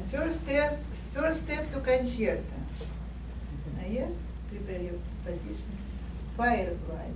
And first step, first step to concerto. Yeah? Prepare your position. Firefly.